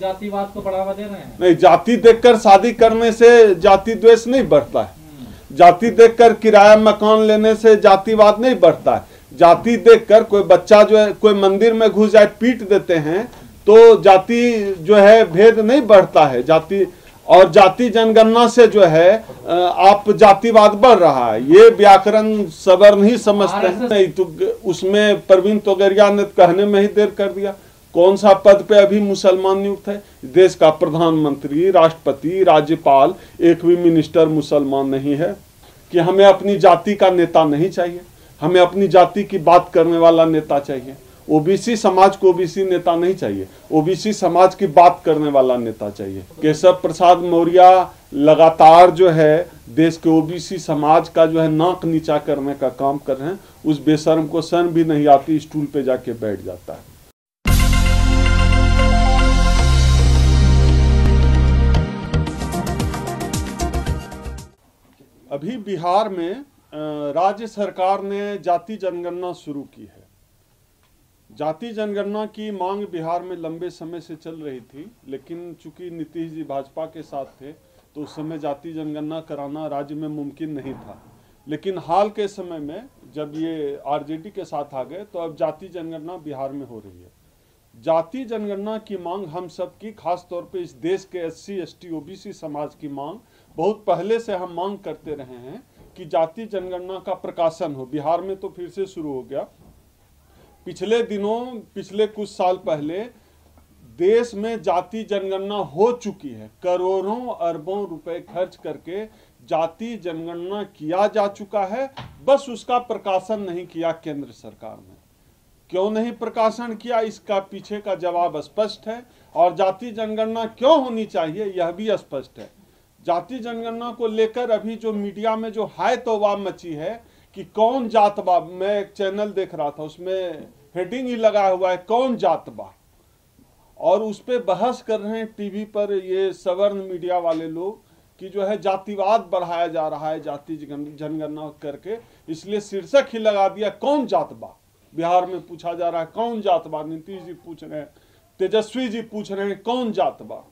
जातिवाद को बढ़ावा दे रहे हैं। नहीं जाति देखकर शादी करने से जाति द्वेष नहीं बढ़ता है। जाति देखकर किराया मकान लेने से जातिवाद नहीं बढ़ता है। जाति देखकर कोई बच्चा जो है कोई मंदिर में घुस जाए पीट देते हैं तो जाति जो है भेद नहीं बढ़ता है। जाति और जाति जनगणना से जो है आप जातिवाद बढ़ रहा है। ये व्याकरण सवर्ण ही समझते हैं। नहीं तो उसमें प्रवीण तोगरिया ने कहने में ही देर कर दिया। कौन सा पद पे अभी मुसलमान नियुक्त है? देश का प्रधानमंत्री, राष्ट्रपति, राज्यपाल, एक भी मिनिस्टर मुसलमान नहीं है कि हमें अपनी जाति का नेता नहीं चाहिए। हमें अपनी जाति की बात करने वाला नेता चाहिए। ओबीसी समाज को ओबीसी नेता नहीं चाहिए। ओबीसी समाज की बात करने वाला नेता चाहिए। केशव प्रसाद मौर्य लगातार जो है, देश के ओबीसी समाज का जो है, नाक नीचा करने का काम कर रहे हैं। उस बेशर्म को शर्म भी नहीं आती, स्टूल पे जाके बैठ जाता है। अभी बिहार में राज्य सरकार ने जाति जनगणना शुरू की है। जाति जनगणना की मांग बिहार में लंबे समय से चल रही थी, लेकिन चूँकि नीतीश जी भाजपा के साथ थे तो उस समय जाति जनगणना कराना राज्य में मुमकिन नहीं था। लेकिन हाल के समय में, जब ये आरजेडी के साथ आ गए तो अब जाति जनगणना बिहार में हो रही है। जाति जनगणना की मांग हम सब की खास तौर पे इस देश के एस सी एस टी समाज की मांग बहुत पहले से हम मांग करते रहे हैं कि जाति जनगणना का प्रकाशन हो। बिहार में तो फिर से शुरू हो गया। पिछले दिनों, पिछले कुछ साल पहले देश में जाति जनगणना हो चुकी है। करोड़ों अरबों रुपए खर्च करके जाति जनगणना किया जा चुका है। बस उसका प्रकाशन नहीं किया केंद्र सरकार ने। क्यों नहीं प्रकाशन किया, इसका पीछे का जवाब स्पष्ट है। और जाति जनगणना क्यों होनी चाहिए, यह भी स्पष्ट है। जाति जनगणना को लेकर अभी जो मीडिया में जो हाय तोबा मची है कि कौन जातबा, मैं एक चैनल देख रहा था, उसमें हेडिंग ही लगा हुआ है, कौन जातबा? और उस पे बहस कर रहे हैं टीवी पर ये सवर्ण मीडिया वाले लोग कि जो है जातिवाद बढ़ाया जा रहा है जाति जनगणना करके, इसलिए शीर्षक ही लगा दिया, कौन जातबा? बिहार में पूछा जा रहा है, कौन जातबा? नीतीश जी पूछ रहे हैं, तेजस्वी जी पूछ रहे हैं, कौन जातबा?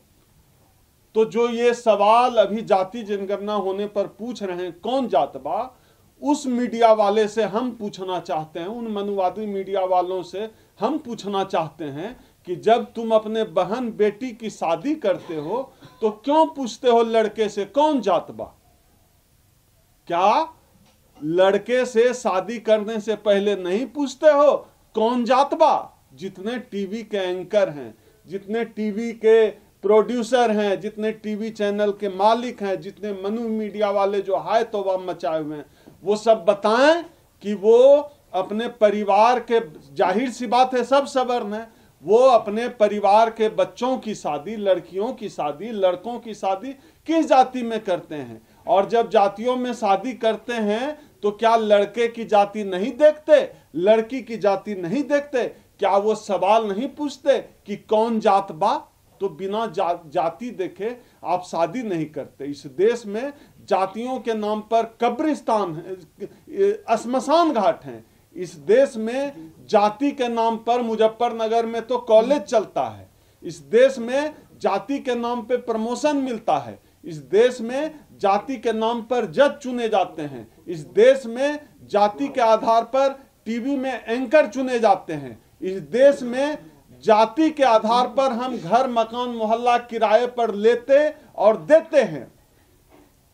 तो जो ये सवाल अभी जाति जनगणना होने पर पूछ रहे हैं, कौन जातबा, उस मीडिया वाले से हम पूछना चाहते हैं, उन मनुवादी मीडिया वालों से हम पूछना चाहते हैं कि जब तुम अपने बहन बेटी की शादी करते हो तो क्यों पूछते हो लड़के से, कौन जातबा? क्या लड़के से शादी करने से पहले नहीं पूछते हो, कौन जातबा? जितने टीवी के एंकर हैं, जितने टीवी के प्रोड्यूसर हैं, जितने टीवी चैनल के मालिक हैं, जितने मनु मीडिया वाले जो हाय तोबा मचाए हुए हैं, वो सब बताएँ कि वो अपने परिवार के, ज़ाहिर सी बात है सब सवर्ण है, वो अपने परिवार के बच्चों की शादी, लड़कियों की शादी, लड़कों की शादी किस जाति में करते हैं? और जब जातियों में शादी करते हैं तो क्या लड़के की जाति नहीं देखते? लड़की की जाति नहीं देखते? क्या वो सवाल नहीं पूछते कि कौन जात बा? तो बिना जा, जाति देखे आप शादी नहीं करते। इस देश में जातियों के नाम पर कब्रिस्तान श्मशान घाट हैं। इस देश में जाति के नाम पर मुजफ्फरनगर में तो कॉलेज चलता है। इस देश में जाति के नाम पे प्रमोशन मिलता है। इस देश में जाति के नाम पर जज चुने जाते हैं। इस देश में जाति के आधार पर टीवी में एंकर चुने जाते हैं। इस देश में जाति के आधार पर हम घर, मकान, मोहल्ला, किराए पर लेते और देते हैं।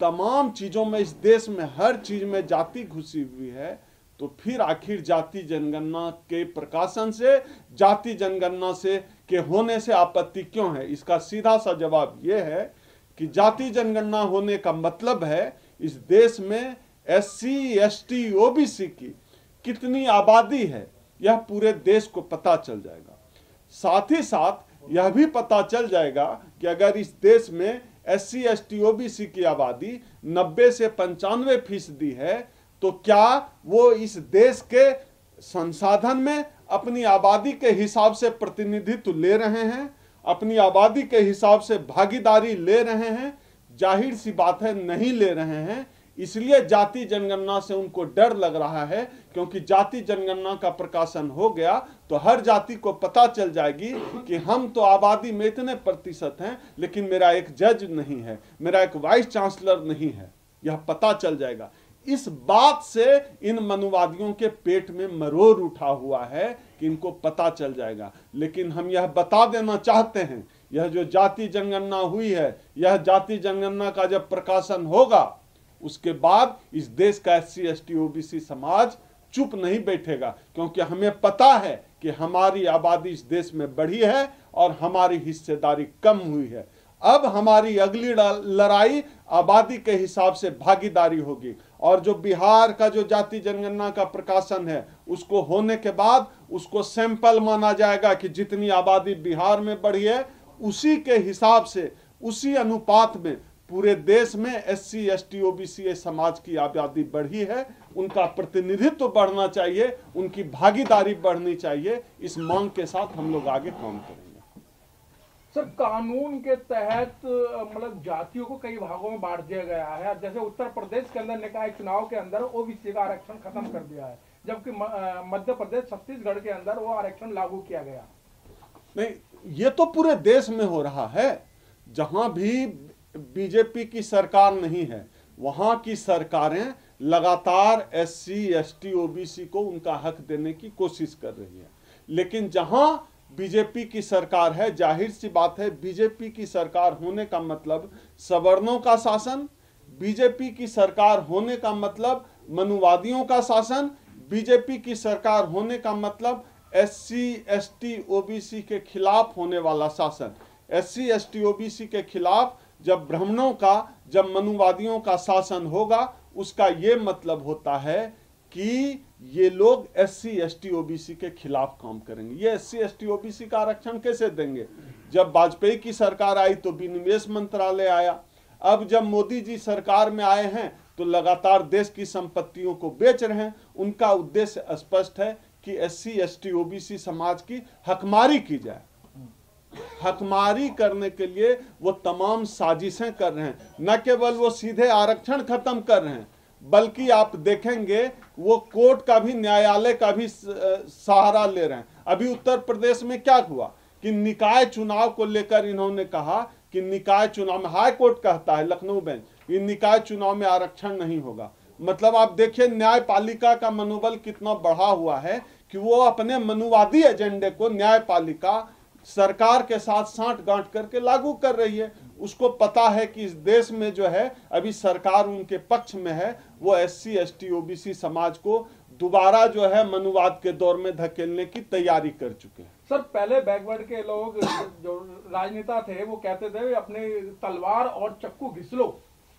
तमाम चीज़ों में इस देश में हर चीज़ में जाति घुसी हुई है तो फिर आखिर जाति जनगणना के प्रकाशन से, जाति जनगणना से के होने से आपत्ति क्यों है? इसका सीधा सा जवाब यह है कि जाति जनगणना होने का मतलब है इस देश में S C, S T OBC की कितनी आबादी है, यह पूरे देश को पता चल जाएगा। साथ ही साथ यह भी पता चल जाएगा कि अगर इस देश में S C S T OBC की आबादी 90 से पंचानवे फ़ीसदी है तो क्या वो इस देश के संसाधन में अपनी आबादी के हिसाब से प्रतिनिधित्व ले रहे हैं, अपनी आबादी के हिसाब से भागीदारी ले रहे हैं? ज़ाहिर सी बात है, नहीं ले रहे हैं। इसलिए जाति जनगणना से उनको डर लग रहा है, क्योंकि जाति जनगणना का प्रकाशन हो गया तो हर जाति को पता चल जाएगी कि हम तो आबादी में इतने प्रतिशत हैं, लेकिन मेरा एक जज नहीं है, मेरा एक वाइस चांसलर नहीं है। यह पता चल जाएगा। इस बात से इन मनुवादियों के पेट में मरोर उठा हुआ है कि इनको पता चल जाएगा। लेकिन हम यह बता देना चाहते हैं, यह जो जाति जनगणना हुई है, यह जाति जनगणना का जब प्रकाशन होगा उसके बाद इस देश का S C S T OBC समाज चुप नहीं बैठेगा, क्योंकि हमें पता है कि हमारी आबादी इस देश में बढ़ी है और हमारी हिस्सेदारी कम हुई है। अब हमारी अगली लड़ाई आबादी के हिसाब से भागीदारी होगी और जो बिहार का जो जाति जनगणना का प्रकाशन है, उसको होने के बाद उसको सैंपल माना जाएगा कि जितनी आबादी बिहार में बढ़ी है, उसी के हिसाब से, उसी अनुपात में पूरे देश में S C S T OBC समाज की आबादी बढ़ी है। उनका प्रतिनिधित्व तो बढ़ना चाहिए उनकी भागीदारी बढ़नी चाहिए। इस मांग के साथ हम लोग आगे काम करेंगे। सर कानून के तहत मतलब जातियों को कई भागों में बांट दिया गया है। जैसे उत्तर प्रदेश के अंदर निकाय चुनाव के अंदर ओबीसी का आरक्षण खत्म कर दिया है जबकि मध्य प्रदेश छत्तीसगढ़ के अंदर वो आरक्षण लागू किया गया। नहीं ये तो पूरे देश में हो रहा है। जहाँ भी बीजेपी की सरकार नहीं है। वहाँ की सरकारें लगातार S C S T OBC को उनका हक देने की कोशिश कर रही है। लेकिन जहाँ बीजेपी की सरकार है, ज़ाहिर सी बात है, बीजेपी की सरकार होने का मतलब सवर्णों का शासन, बीजेपी की सरकार होने का मतलब मनुवादियों का शासन, बीजेपी की सरकार होने का मतलब S C S T OBC के खिलाफ होने वाला शासन। S C S T OBC के खिलाफ जब ब्राह्मणों का, जब मनुवादियों का शासन होगा, उसका ये मतलब होता है कि ये लोग S C S T OBC के खिलाफ काम करेंगे। ये S C S T OBC का आरक्षण कैसे देंगे? जब वाजपेयी की सरकार आई तो विनिवेश मंत्रालय आया। अब जब मोदी जी सरकार में आए हैं तो लगातार देश की संपत्तियों को बेच रहे हैं। उनका उद्देश्य स्पष्ट है कि S C S T OBC समाज की हकमारी की जाए। हकमारी करने के लिए वो तमाम साजिशें कर रहे हैं। न केवल वो सीधे आरक्षण खत्म कर रहे हैं, बल्कि आप देखेंगे वो कोर्ट का भी, न्यायालय का भी सहारा ले रहे हैं। अभी उत्तर प्रदेश में क्या हुआ कि निकाय चुनाव को लेकर इन्होंने कहा कि निकाय चुनाव में, हाई कोर्ट कहता है, लखनऊ बेंच इन निकाय चुनाव में आरक्षण नहीं होगा। मतलब आप देखिए, न्यायपालिका का मनोबल कितना बढ़ा हुआ है कि वो अपने मनुवादी एजेंडे को न्यायपालिका सरकार के साथ साठ गांठ करके लागू कर रही है। उसको पता है कि इस देश में जो है अभी सरकार उनके पक्ष में है। वो S C S T OBC समाज को दोबारा जो है मनुवाद के दौर में धकेलने की तैयारी कर चुके हैं। सर पहले बैकवर्ड के लोग जो राजनेता थे वो कहते थे अपने तलवार और चक्कू घिस लो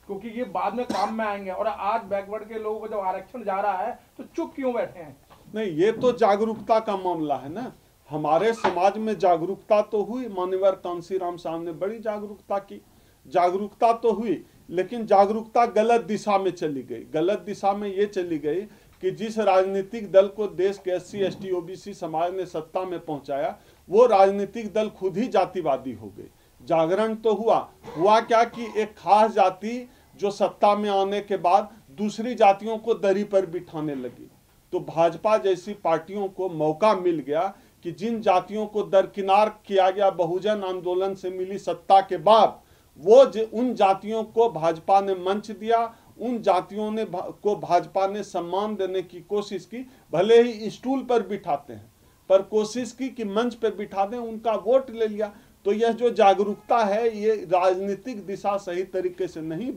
क्योंकि ये बाद में काम में आएँगे। और आज बैकवर्ड के लोगों को जब आरक्षण जा रहा है तो चुप क्यों बैठे हैं? नहीं ये तो जागरूकता का मामला है ना। हमारे समाज में जागरूकता तो हुई, मान्यवर कांसी राम साहब ने बड़ी जागरूकता की। जागरूकता तो हुई, लेकिन जागरूकता गलत दिशा में चली गई। गलत दिशा में ये चली गई कि जिस राजनीतिक दल को देश के एस सी एस ओबीसी समाज ने सत्ता में पहुँचाया, वो राजनीतिक दल खुद ही जातिवादी हो गए। जागरण तो हुआ। हुआ क्या कि एक खास जाति जो सत्ता में आने के बाद दूसरी जातियों को दरी पर बिठाने लगी। तो भाजपा जैसी पार्टियों को मौका मिल गया कि जिन जातियों को दरकिनार किया गया बहुजन आंदोलन से मिली सत्ता के बाद वो उन जातियों को भाजपा ने मंच दिया उन जातियों ने भा, को भाजपा ने सम्मान देने की कोशिश की भले ही स्टूल पर बिठाते हैं पर कोशिश की कि मंच पर बिठा दें उनका वोट ले लिया। तो यह जो जागरूकता है ये राजनीतिक दिशा सही तरीके से नहीं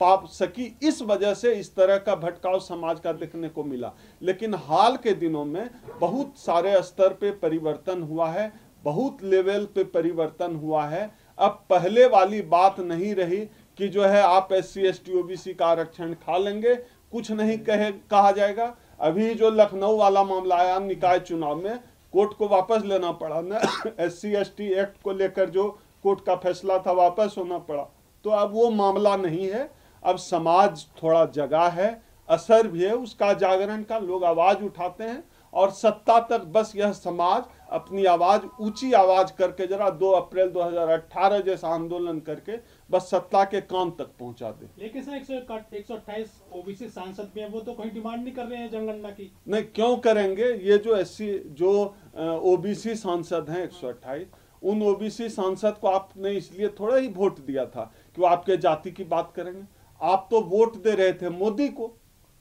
पा सकी। इस वजह से इस तरह का भटकाव समाज का देखने को मिला। लेकिन हाल के दिनों में बहुत सारे स्तर पे परिवर्तन हुआ है, बहुत लेवल पे परिवर्तन हुआ है। अब पहले वाली बात नहीं रही कि जो है आप S C S T OBC का आरक्षण खा लेंगे। कुछ नहीं कहे, कहा जाएगा। अभी जो लखनऊ वाला मामला आया निकाय चुनाव में, कोर्ट को वापस लेना पड़ा। ना S C S T act को लेकर जो कोर्ट का फैसला था, वापस होना पड़ा। तो अब वो मामला नहीं है। अब समाज थोड़ा जगा है असर भी है उसका जागरण का लोग आवाज़ उठाते हैं और सत्ता तक बस यह समाज अपनी आवाज़ ऊँची आवाज़ करके जरा 2 अप्रैल 2018 जैसा आंदोलन करके बस सत्ता के कान तक पहुँचा दे। लेकिन सर एक सौ अट्ठाईस ओबीसी सांसद भी हैं वो तो कोई डिमांड नहीं कर रहे हैं जनगणना की। नहीं क्यों करेंगे? ये जो एस जो ओबीसी सांसद हैं 128 उन ओबीसी सांसद को आपने इसलिए थोड़ा ही वोट दिया था कि वो आपके जाति की बात करेंगे। आप तो वोट दे रहे थे मोदी को।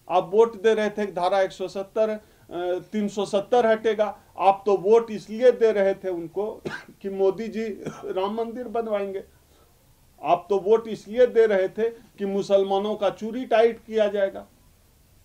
आप वोट दे रहे थे धारा 170 तीन सौ सत्तर हटेगा। आप तो वोट इसलिए दे रहे थे उनको कि मोदी जी राम मंदिर बनवाएँगे। आप तो वोट इसलिए दे रहे थे कि मुसलमानों का चूरी टाइट किया जाएगा।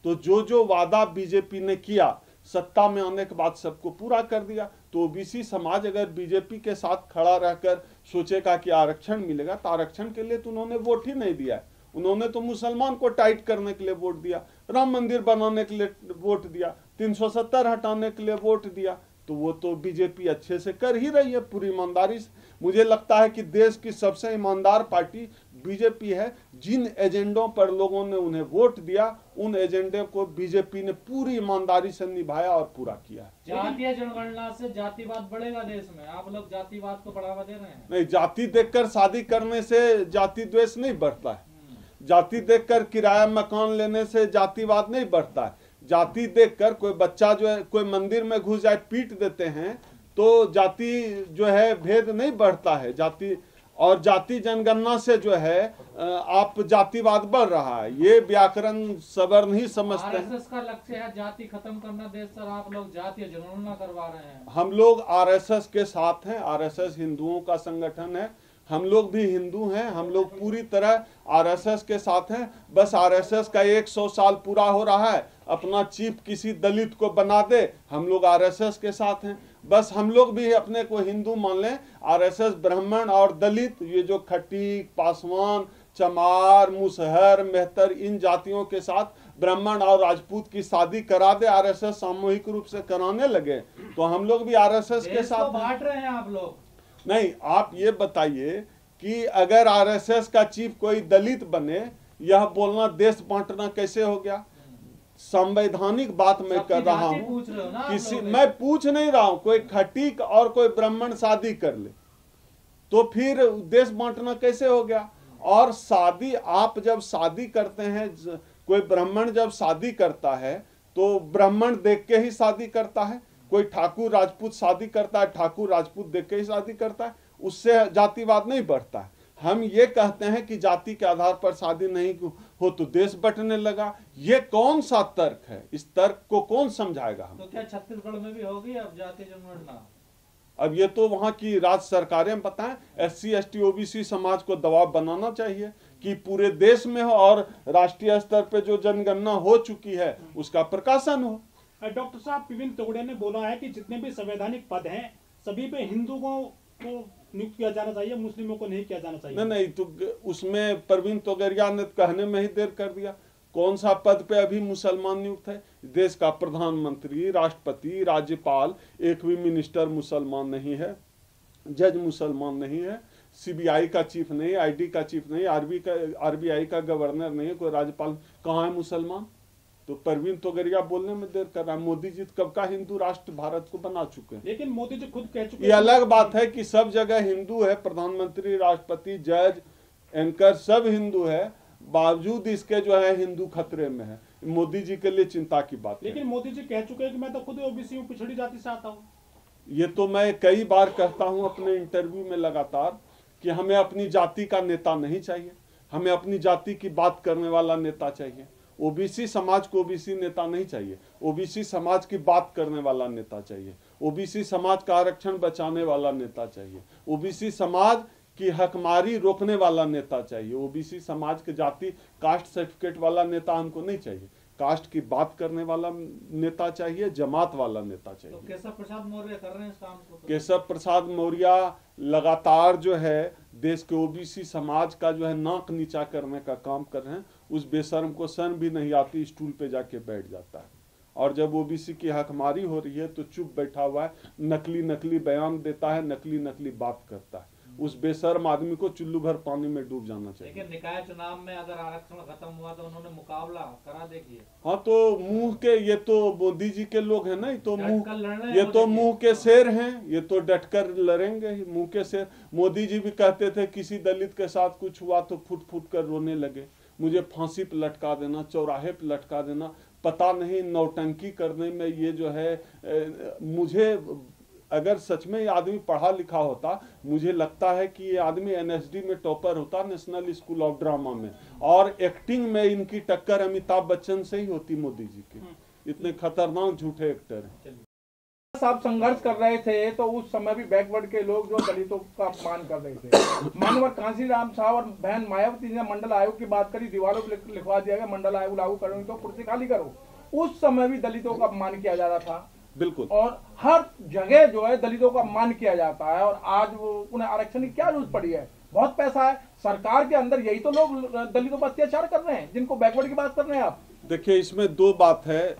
तो जो जो वादा बीजेपी ने किया, सत्ता में आने के बाद सबको पूरा कर दिया तो ओबीसी समाज अगर बीजेपी के साथ खड़ा रहकर सोचेगा कि आरक्षण मिलेगा तो आरक्षण के लिए तो उन्होंने वोट ही नहीं दिया है। उन्होंने तो मुसलमान को टाइट करने के लिए वोट दिया राम मंदिर बनाने के लिए वोट दिया 370 हटाने के लिए वोट दिया तो वो तो बीजेपी अच्छे से कर ही रही है पूरी ईमानदारी से। मुझे लगता है कि देश की सबसे ईमानदार पार्टी बीजेपी है जिन एजेंडों पर लोगों ने उन्हें वोट दिया उन एजेंडे को बीजेपी ने पूरी ईमानदारी से निभाया और पूरा किया। जातीय जनगणना से जातिवाद बढ़ेगा देश में आप लोग जातिवाद को बढ़ावा दे रहे हैं। नहीं जाति देखकर शादी करने से जाति द्वेष नहीं बढ़ता है। जाति देखकर किराया मकान लेने से जातिवाद नहीं बढ़ता है। जाति देखकर कोई बच्चा जो है कोई मंदिर में घुस जाए पीट देते हैं तो जाति जो है भेद नहीं बढ़ता है। जाति और जाति जनगणना से जो है आप जातिवाद बढ़ रहा है। ये व्याकरण सबर नहीं समझते हैं। आरएसएस का लक्ष्य है जाति खत्म करना देश सर आप लोग जातीय जनगणना करवा रहे हैं। हम लोग आरएसएस के साथ हैं। आरएसएस हिंदुओं का संगठन है। हम लोग भी हिंदू हैं हम लोग पूरी तरह आरएसएस के साथ हैं। बस आरएसएस का 100 साल पूरा हो रहा है। अपना चीफ किसी दलित को बना दे हम लोग आरएसएस के साथ हैं। बस हम लोग भी अपने को हिंदू मान लें। आरएसएस ब्राह्मण और दलित ये जो खटीक पासवान चमार मुसहर मेहतर इन जातियों के साथ ब्राह्मण और राजपूत की शादी करा दे आरएसएस सामूहिक रूप से कराने लगे तो हम लोग भी आरएसएस के साथ बांट रहे हैं आप लोग। नहीं आप ये बताइए कि अगर आरएसएस का चीफ कोई दलित बने यह बोलना देश बांटना कैसे हो गया? संवैधानिक बात मैं कर रहा हूँ किसी मैं पूछ नहीं रहा हूँ कोई खटीक और कोई ब्राह्मण शादी कर ले तो फिर देश बांटना कैसे हो गया? और शादी आप जब शादी करते हैं कोई ब्राह्मण जब शादी करता है तो ब्राह्मण देख के ही शादी करता है? कोई ठाकुर राजपूत शादी करता है ठाकुर राजपूत देख के ही शादी करता है उससे जातिवाद नहीं बढ़ता। है हम ये कहते हैं कि जाति के आधार पर शादी नहीं हो तो देश बटने लगा। ये कौन सा तर्क है? इस तर्क को कौन समझाएगा हम तो क्या छत्तीसगढ़ में भी होगी अब जाति जनगणना अब ये तो वहाँ की राज्य सरकारें बताएँ S C S T OBC समाज को दबाव बनाना चाहिए कि पूरे देश में हो और राष्ट्रीय स्तर पे जो जनगणना हो चुकी है उसका प्रकाशन हो। डॉक्टर साहब पिविन तोगड़े ने बोला है कि जितने भी संवैधानिक पद हैं, सभी पे हिंदुओं को नियुक्त किया जाना चाहिए, मुस्लिमों को नहीं किया जाना चाहिए। नहीं नहीं तो उसमें प्रवीण तोगरिया ने कहने में ही देर कर दिया। कौन सा पद पे अभी मुसलमान नियुक्त है? देश का प्रधानमंत्री, राष्ट्रपति, राज्यपाल, एक भी मिनिस्टर मुसलमान नहीं है, जज मुसलमान नहीं है, सीबीआई का चीफ नहीं, आईडी का चीफ नहीं, आरबी का, आरबीआई का गवर्नर नहीं कोई राज्यपाल कहाँ है मुसलमान? तो परवीन तोगरिया बोलने में देर कर रहा है मोदी जी कब का हिंदू राष्ट्र भारत को बना चुके हैं? लेकिन मोदी जी खुद कह चुके ये अलग बात है कि सब जगह हिंदू है प्रधानमंत्री राष्ट्रपति जज एंकर सब हिंदू है बावजूद इसके जो है हिंदू खतरे में है। मोदी जी के लिए चिंता की बात लेकिन मोदी जी कह चुके हैं कि मैं तो खुद ओबीसी हूँ पिछड़ी जाति से आता हूँ। ये तो मैं कई बार कहता हूँ अपने इंटरव्यू में लगातार कि हमें अपनी जाति का नेता नहीं चाहिए हमें अपनी जाति की बात करने वाला नेता चाहिए। ओबीसी समाज को ओबीसी नेता नहीं चाहिए। ओबीसी समाज की बात करने वाला नेता चाहिए। ओबीसी समाज का आरक्षण बचाने वाला नेता चाहिए। ओबीसी समाज की हकमारी रोकने वाला नेता चाहिए। ओबीसी समाज के जाति कास्ट सर्टिफिकेट वाला नेता हमको नहीं चाहिए। कास्ट की बात करने वाला नेता चाहिए जमात वाला नेता चाहिए। तो केशव प्रसाद मौर्य कर रहे हैं इस काम को तो। केशव प्रसाद मौर्य लगातार जो है देश के ओबीसी समाज का जो है नाक नीचा करने का काम कर रहे हैं, उस बेशर्म को सन भी नहीं आती, स्टूल पे जाके बैठ जाता है। और जब ओबीसी की हकमारी हो रही है तो चुप बैठा हुआ है नकली नकली बयान देता है नकली नकली बात करता है। उस बेशर्म आदमी को चुल्लू भर पानी में डूब जाना चाहिए। लेकिन निकाय चुनाव में अगर आरक्षण खत्म हुआ तो उन्होंने मुकाबला करा देखिए। हाँ तो मुँह के ये तो मोदी जी के लोग हैं ना ये तो मुँह ये तो मुँह के शेर हैं ये तो डटकर लड़ेंगे मुँह के शेर। मोदी जी भी कहते थे किसी दलित के साथ कुछ हुआ तो फुट फुट कर रोने लगे। मुझे फांसी पे लटका देना चौराहे पे लटका देना पता नहीं नौटंकी करने में ये जो है अ, मुझे अगर सच में ये आदमी पढ़ा लिखा होता मुझे लगता है कि ये आदमी एनएसडी में टॉपर होता नेशनल स्कूल ऑफ़ ड्रामा में। और एक्टिंग में इनकी टक्कर अमिताभ बच्चन से ही होती मोदी जी की। इतने खतरनाक झूठे एक्टर हैं। साहब संघर्ष कर रहे थे तो उस समय भी बैकवर्ड के लोग जो दलितों का अपमान कर रहे थे। मानवर कांसी राम साहब और बहन मायावती ने मंडल आयोग की बात करी दीवारों पर लिखवा दिया गया मंडल आयोग लागू करो तो कुर्सी खाली करो। उस समय भी दलितों का अपमान किया जा रहा था। बिल्कुल। और हर जगह जो है दलितों का मान किया जाता है और आज वो उन्हें आरक्षण की क्या ज़रूरत पड़ी है? बहुत पैसा है। सरकार के अंदर यही तो लोग दलितों पर अत्याचार कर रहे हैं, जिनको बैकवर्ड की बात कर रहे हैं आप। देखिए, इसमें दो बात है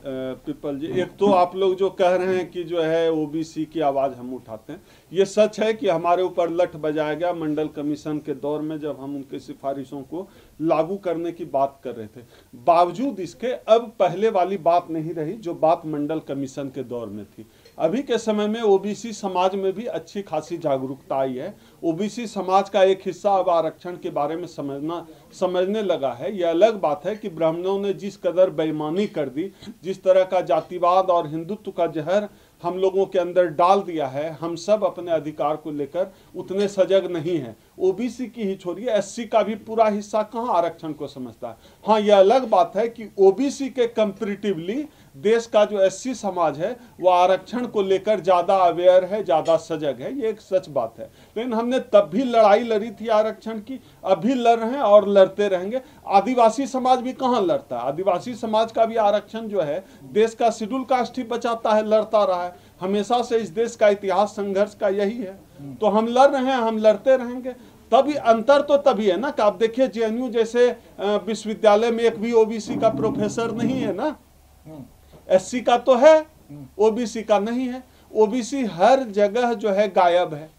पिपल जी। एक तो आप लोग जो कह रहे हैं कि जो है ओबीसी की आवाज़ हम उठाते हैं। ये सच है कि हमारे ऊपर लठ बजाया गया मंडल कमीशन के दौर में जब हम उनके सिफारिशों को लागू करने की बात कर रहे थे। बावजूद इसके, अब पहले वाली बात नहीं रही, जो बात मंडल कमीशन के दौर में थी। अभी के समय में ओबीसी समाज में भी अच्छी खासी जागरूकता आई है। ओबीसी समाज का एक हिस्सा अब आरक्षण के बारे में समझना, समझने लगा है। यह अलग बात है कि ब्राह्मणों ने जिस कदर बेईमानी कर दी, जिस तरह का जातिवाद और हिंदुत्व का जहर हम लोगों के अंदर डाल दिया है, हम सब अपने अधिकार को लेकर उतने सजग नहीं हैं। ओबीसी की ही छोड़िए, एससी का भी पूरा हिस्सा कहाँ आरक्षण को समझता है? हाँ यह अलग बात है कि ओबीसी के कंपेरेटिवली देश का जो एससी समाज है, वो आरक्षण को लेकर ज़्यादा अवेयर है, ज़्यादा सजग है, ये एक सच बात है। लेकिन हमने तब भी लड़ाई लड़ी थी आरक्षण की अभी लड़ रहे हैं और लड़ते रहेंगे। आदिवासी समाज भी कहाँ लड़ता है? आदिवासी समाज का भी आरक्षण जो है, देश का शेड्यूल कास्ट ही बचाता है, लड़ता रहा है। हमेशा से इस देश का इतिहास, संघर्ष का यही है। तो हम लड़ रहे हैं, हम लड़ते रहेंगे। तभी अंतर तो तभी है ना, कि आप देखिए जेएनयू जैसे विश्वविद्यालय में एक भी ओबीसी का प्रोफेसर नहीं है ना। एससी का तो है ओबीसी का नहीं है। ओबीसी हर जगह जो है गायब है।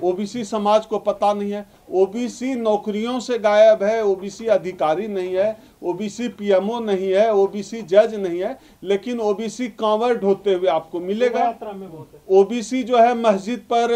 ओबीसी समाज को पता नहीं है। ओबीसी नौकरियों से गायब है ओबीसी अधिकारी नहीं है ओबीसी पीएमओ नहीं है ओबीसी जज नहीं है लेकिन ओबीसी कांवर ढोते हुए आपको मिलेगा। यात्रा में ओबीसी जो है मस्जिद पर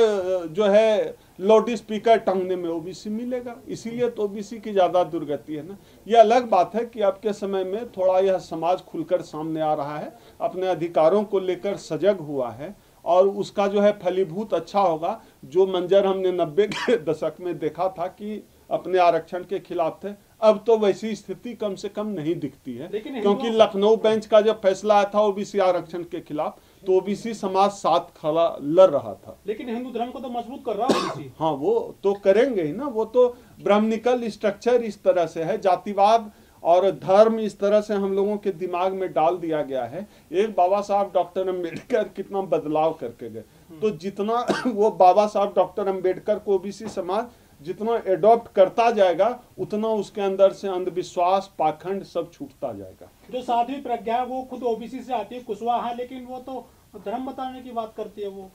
जो है लाउड स्पीकर टांगने में ओबीसी मिलेगा। इसीलिए तो ओबीसी की ज़्यादा दुर्गति है ना। यह अलग बात है कि अब के समय में थोड़ा यह समाज खुलकर सामने आ रहा है अपने अधिकारों को लेकर सजग हुआ है और उसका जो है फलीभूत अच्छा होगा जो मंजर हमने नब्बे के दशक में देखा था कि अपने आरक्षण के खिलाफ थे अब तो वैसी स्थिति कम से कम नहीं दिखती है क्योंकि लखनऊ बेंच का जब फैसला आया था ओबीसी आरक्षण के खिलाफ तो ओबीसी समाज साथ खड़ा लड़ रहा था। लेकिन हिंदू धर्म को तो मज़बूत कर रहा है हाँ वो तो करेंगे ही ना वो तो ब्राह्मणिकल स्ट्रक्चर इस तरह से है जातिवाद और धर्म इस तरह से हम लोगों के दिमाग में डाल दिया गया है। एक बाबा साहब डॉक्टर अंबेडकर कितना बदलाव करके गए। तो जितना वो बाबा साहब डॉक्टर अंबेडकर को ओबीसी समाज जितना एडॉप्ट करता जाएगा उतना उसके अंदर से अंधविश्वास पाखंड सब छूटता जाएगा। जो साध्वी प्रज्ञा है वो खुद ओबीसी से आती है कुशवाहा लेकिन वो तो धर्म बताने की बात करती है वो।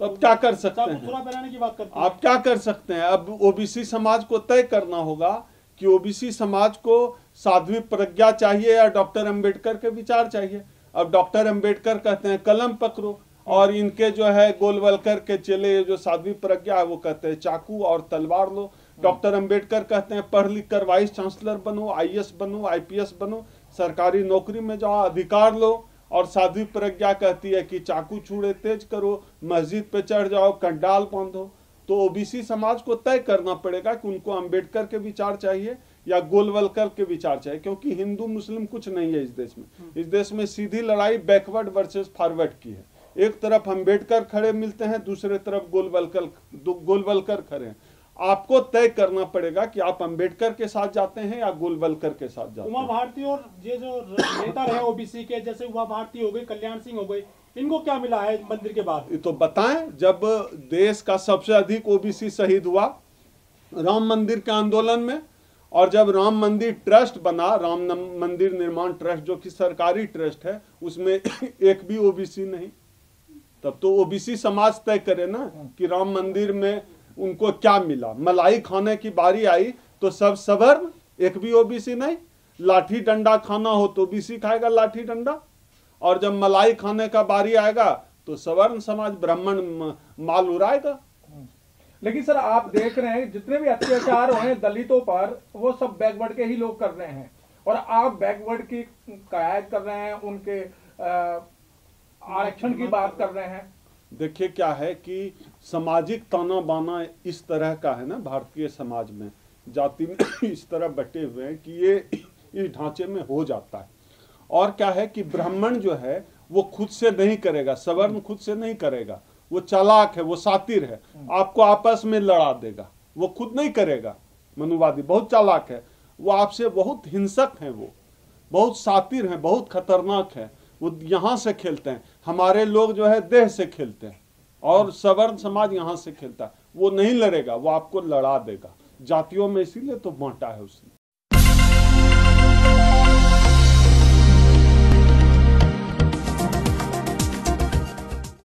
तो अब क्या कर सकते हैं? छुरा की बात करती है। आप क्या कर सकते हैं? अब ओबीसी समाज को तय करना होगा कि ओबीसी समाज को साध्वी प्रज्ञा चाहिए या डॉक्टर अंबेडकर के विचार चाहिए। अब डॉक्टर अंबेडकर कहते हैं कलम पकड़ो। और इनके जो है गोलवलकर के चेले जो साध्वी प्रज्ञा है, वो कहते हैं, चाकू और तलवार लो। डॉक्टर अंबेडकर कहते हैं, पढ़ लिख कर वाइस चांसलर बनो, आईएएस बनो, आईपीएस बनो, सरकारी नौकरी में जाओ, अधिकार लो। और साध्वी प्रज्ञा कहती है कि चाकू छुड़े, तेज करो, मस्जिद पे चढ़ जाओ, कंडाल बांधो। तो ओबीसी समाज को तय करना पड़ेगा कि उनको अंबेडकर के विचार चाहिए या गोलवलकर के विचार चाहिए, क्योंकि हिंदू मुस्लिम कुछ नहीं है इस देश में। इस देश में सीधी लड़ाई बैकवर्ड वर्सेस फॉरवर्ड की है। एक तरफ़ अंबेडकर खड़े मिलते हैं दूसरे तरफ़ गोलवलकर गोलवलकर खड़े हैं। आपको तय करना पड़ेगा कि आप अंबेडकर के साथ जाते हैं या गोलवलकर के साथ जाते उमा हैं। भारती और ये जो नेता रहे ओबीसी के जैसे उमा भारती हो गई कल्याण सिंह हो गई इनको क्या मिला है मंदिर के बाद? तो बताएँ जब देश का सबसे अधिक ओबीसी शहीद हुआ राम मंदिर के आंदोलन में और जब राम मंदिर ट्रस्ट बना राम मंदिर निर्माण ट्रस्ट जो कि सरकारी ट्रस्ट है उसमें एक भी ओबीसी नहीं। तब तो ओबीसी समाज तय करे ना कि राम मंदिर में उनको क्या मिला। मलाई खाने की बारी आई तो सब सवर्ण एक भी ओबीसी नहीं। लाठी डंडा खाना हो तो ओबीसी खाएगा लाठी डंडा। और जब मलाई खाने का बारी आएगा तो सवर्ण समाज ब्राह्मण माल उड़ाएगा। लेकिन सर आप देख रहे हैं जितने भी अत्याचार हो हैं दलितों पर वो सब बैकवर्ड के ही लोग कर रहे हैं। और आप बैकवर्ड की कयायत कर रहे हैं उनके अ, आरक्षण की बात कर रहे हैं। देखिए क्या है कि सामाजिक ताना बाना इस तरह का है ना, भारतीय समाज में। जाति में इस तरह बटे हुए हैं कि ये इस ढांचे में हो जाता है। और क्या है कि ब्राह्मण जो है, वो खुद से नहीं करेगा, सवर्ण खुद से नहीं करेगा। वो चालाक है, वो सातिर है। आपको आपस में लड़ा देगा। वो खुद नहीं करेगा। मनुवादी बहुत चालाक है। वो आपसे बहुत हिंसक है वो। बहुत सातिर हैं, बहुत खतरनाक है। वो यहाँ से खेलते हैं। हमारे लोग जो है देह से खेलते हैं और सवर्ण समाज यहाँ से खेलता है। वो नहीं लड़ेगा, वो आपको लड़ा देगा। जातियों में इसीलिए तो बांटा है उसने।